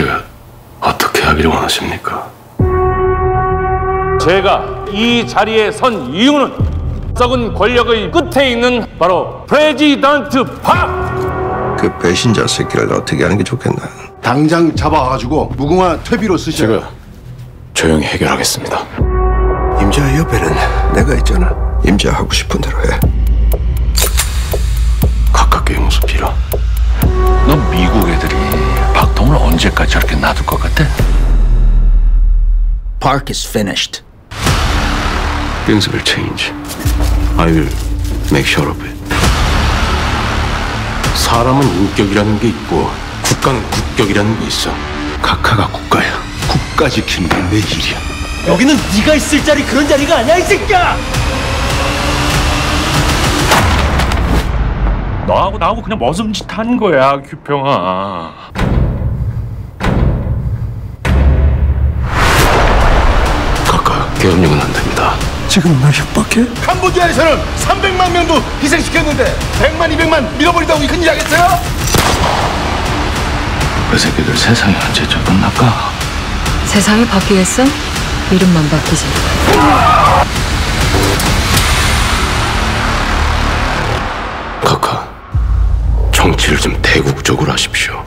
제가 어떻게 하기를 원하십니까? 제가 이 자리에 선 이유는 썩은 권력의 끝에 있는 바로 프레지던트 박! 그 배신자 새끼를 어떻게 하는 게 좋겠나? 당장 잡아가지고 무궁화 퇴비로 쓰시라. 제가 조용히 해결하겠습니다. 임자 옆에는 내가 있잖아. 임자 하고 싶은 대로 언제까지 저렇게 놔둘 것 같아? Park is finished. Things will change. I will make sure of it. 사람은 인격이라는 게 있고 국가는 국격이라는 게 있어. 각하가 국가야. 국가 지키는 게 내 일이야. 여기는 네가 있을 자리 그런 자리가 아니야 이 새끼야! 너하고 나하고 그냥 머슴짓 한 거야, 규평아. 계엄령은 안 됩니다. 지금 날 협박해? 캄보디아에서는 300만 명도 희생시켰는데 100만, 200만 밀어버린다고 큰일 하겠어요? 그 새끼들 세상이 언제쯤 끝날까? 세상이 바뀌겠어? 이름만 바뀌지. 각하 정치를 좀 대국적으로 하십시오.